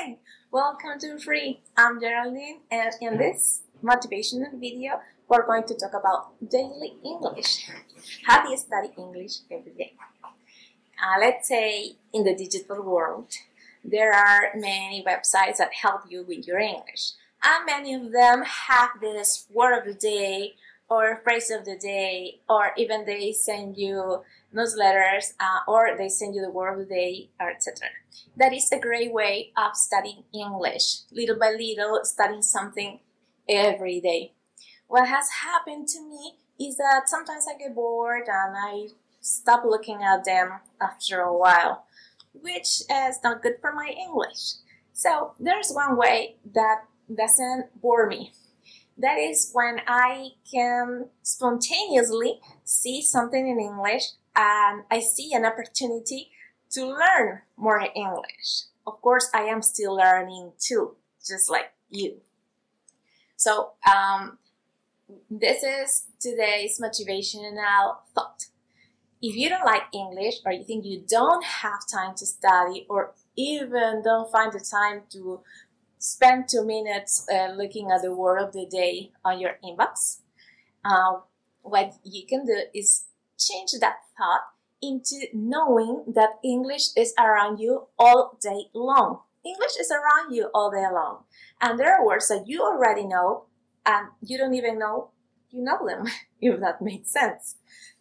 Hi, welcome to Freeae. I'm Geraldine, and in this motivational video, we're going to talk about daily English. How do you study English every day? Uh, let's say in the digital world, there are many websites that help you with your English, and many of them have this word of the day or phrase of the day, or even they send you newsletters uh, or they send you the word of the day, etc. That is a great way of studying English, little by little, studying something every day. What has happened to me is that sometimes I get bored and I stop looking at them after a while, which is not good for my English. So there's one way that doesn't bore me that is when I can spontaneously see something in English and I see an opportunity to learn more English. Of course, I am still learning too, just like you. So, um, this is today's motivational thought. If you don't like English or you think you don't have time to study or even don't find the time to spend two minutes uh, looking at the word of the day on your inbox. Uh, what you can do is change that thought into knowing that English is around you all day long. English is around you all day long. And there are words that you already know and you don't even know you know them, if that makes sense.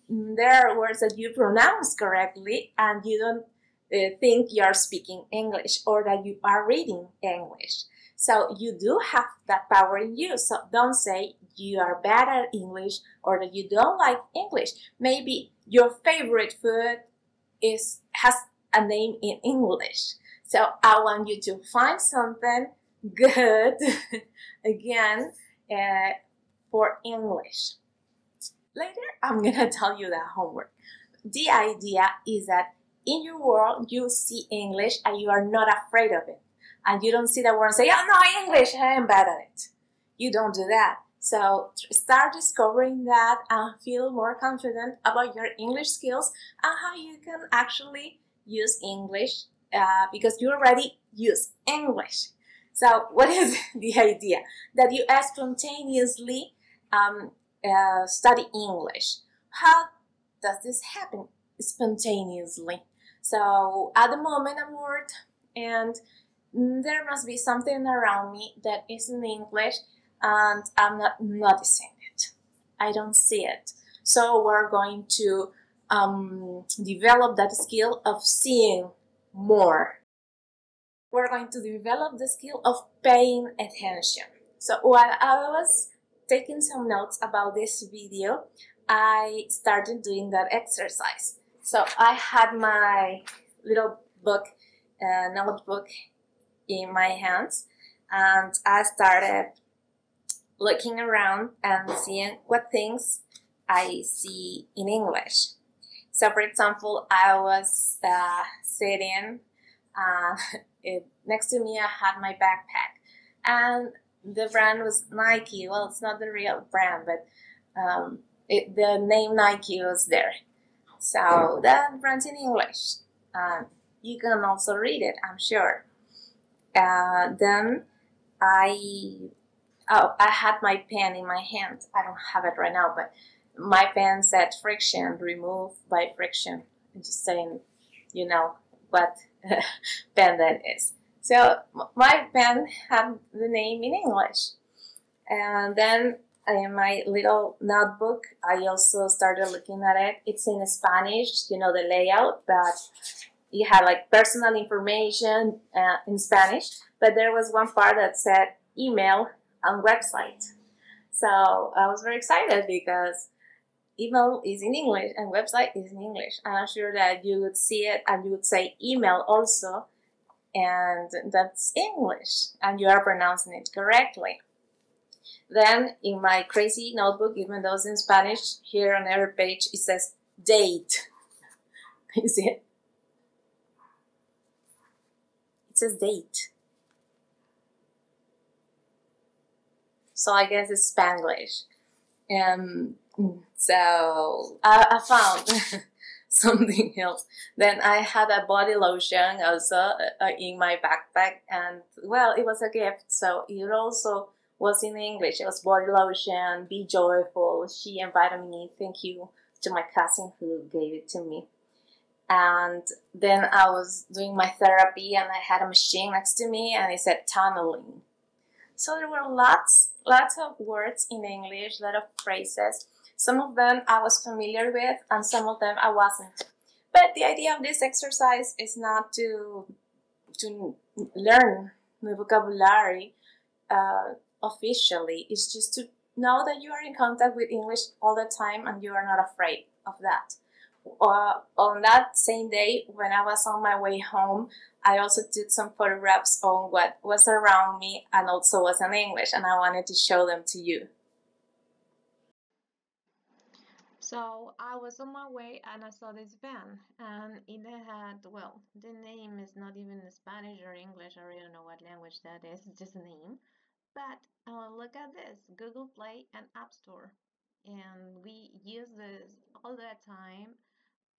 There are words that you pronounce correctly and you don't uh, think you're speaking English or that you are reading English. So you do have that power in you. So don't say you are bad at English or that you don't like English. Maybe your favorite food is has a name in English. So I want you to find something good again uh, for English. Later, I'm gonna tell you that homework. The idea is that in your world you see English and you are not afraid of it. And you don't see that word and say, oh no, English, I am bad at it. You don't do that. So start discovering that and feel more confident about your English skills and how you can actually use English uh, because you already use English. So what is the idea? That you spontaneously um, uh, study English. How does this happen spontaneously? So at the moment I'm bored and there must be something around me that is in English and I'm not noticing it. I don't see it. So we're going to um, develop that skill of seeing more. We're going to develop the skill of paying attention. So while I was taking some notes about this video, I started doing that exercise. So I had my little book, uh, notebook in my hands and I started looking around and seeing what things I see in English. So, for example, I was uh, sitting uh, it, next to me, I had my backpack, and the brand was Nike. Well, it's not the real brand, but um, it, the name Nike was there. So, that brand's in English. Uh, you can also read it, I'm sure. Uh, then I oh I had my pen in my hand. I don't have it right now, but my pen said friction remove by friction. I'm just saying, you know what pen that is. So my pen had the name in English, and then in my little notebook, I also started looking at it. It's in Spanish, you know the layout, but you had like personal information uh, in Spanish, but there was one part that said email and website. So I was very excited because email is in English and website is in English. I'm sure that you would see it and you would say email also, and that's English, and you are pronouncing it correctly. Then in my crazy notebook, even though it's in Spanish, here on every page it says date. you see it? it? says date. So I guess it's Spanglish. Um, so I, I found something else. Then I had a body lotion also uh, in my backpack, and well, it was a gift, so it also was in English. It was body lotion, be joyful, shea and vitamin E. Thank you to my cousin who gave it to me. And then I was doing my therapy, and I had a machine next to me, and it said tunneling. So there were lots, lots of words in English, lot of phrases some of them I was familiar with, and some of them I wasn't. But the idea of this exercise is not to to learn the vocabulary uh, officially. It's just to know that you are in contact with English all the time and you are not afraid of that. Uh, on that same day, when I was on my way home, I also took some photographs on what was around me and also was in English, and I wanted to show them to you. So I was on my way and I saw this van and it had, well, the name is not even Spanish or English, I really don't know what language that is, it's just a name. But uh, look at this, Google Play and App Store. And we use this all the time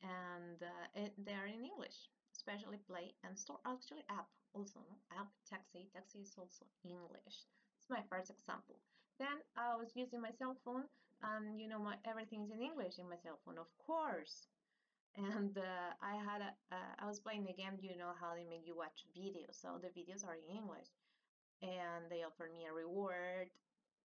and uh, it, they're in English, especially Play and Store, actually App also, App, Taxi, Taxi is also English. It's my first example. Then I was using my cell phone and you know my everything is in English in my cell phone, of course. And uh, I had a, uh, I was playing the game. You know how they make you watch videos, so the videos are in English, and they offered me a reward.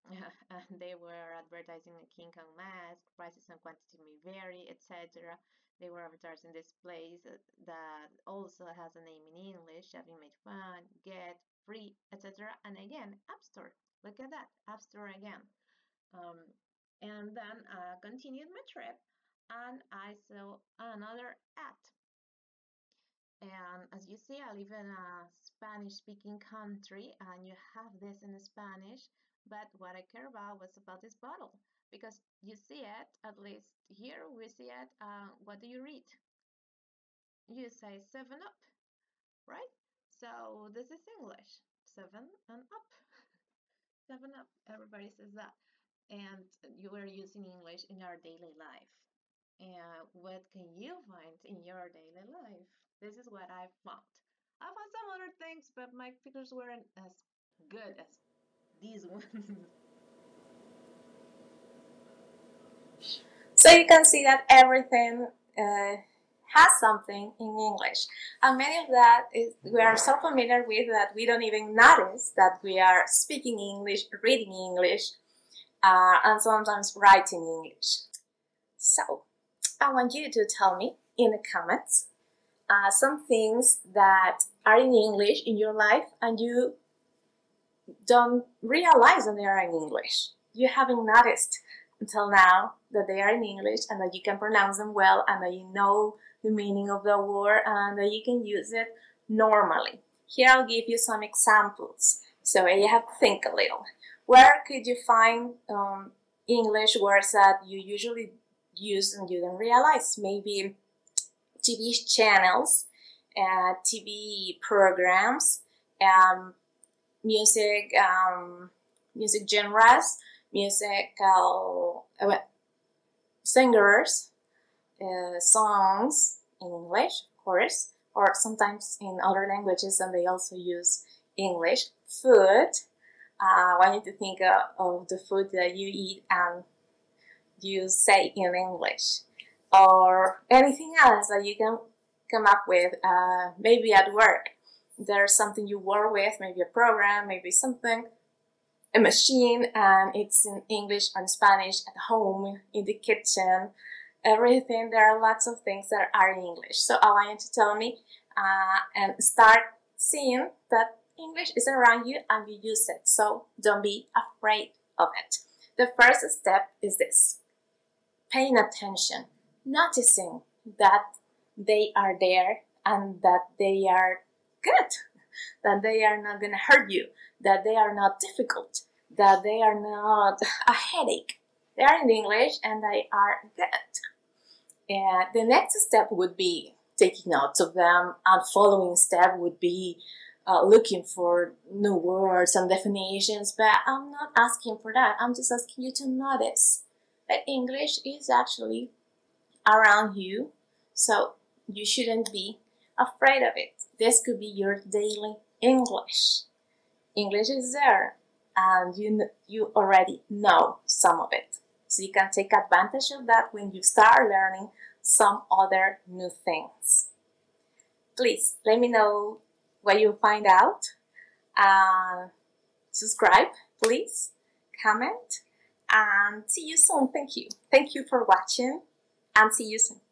they were advertising a King Kong mask, prices and quantity may vary, etc. They were advertising this place that also has a name in English, shopping made fun, get free, etc. And again, App Store. Look at that, App Store again. Um, and then uh, continued my trip and I saw another ad. And as you see, I live in a Spanish speaking country and you have this in Spanish. But what I care about was about this bottle because you see it, at least here we see it. Uh, what do you read? You say 7 up, right? So this is English 7 and up. 7 up, everybody says that and you are using English in our daily life. And what can you find in your daily life? This is what I found. I found some other things, but my figures weren't as good as these ones. so you can see that everything uh, has something in English. And many of that is we are so familiar with that we don't even notice that we are speaking English, reading English, uh, and sometimes writing English. So, I want you to tell me in the comments uh, some things that are in English in your life and you don't realize that they are in English. You haven't noticed until now that they are in English and that you can pronounce them well and that you know the meaning of the word and that you can use it normally. Here I'll give you some examples so you have to think a little. Where could you find um, English words that you usually use and you don't realize? Maybe TV channels, uh, TV programs, um, music, um, music genres, musical uh, singers, uh, songs in English, of course, or sometimes in other languages, and they also use English. Food, uh, I want you to think uh, of the food that you eat and you say in English, or anything else that you can come up with. Uh, maybe at work, there's something you work with, maybe a program, maybe something, a machine, and it's in English and Spanish at home, in the kitchen, everything. There are lots of things that are in English. So I want you to tell me uh, and start seeing that English is around you and you use it, so don't be afraid of it. The first step is this paying attention, noticing that they are there and that they are good, that they are not going to hurt you, that they are not difficult, that they are not a headache. They are in English and they are good. And the next step would be taking notes of them, and following step would be uh, looking for new words and definitions, but I'm not asking for that. I'm just asking you to notice that English is actually around you. So you shouldn't be afraid of it. This could be your daily English. English is there, and you you already know some of it. So you can take advantage of that when you start learning some other new things. Please let me know what you find out. Uh, subscribe, please, comment, and see you soon. Thank you. Thank you for watching, and see you soon.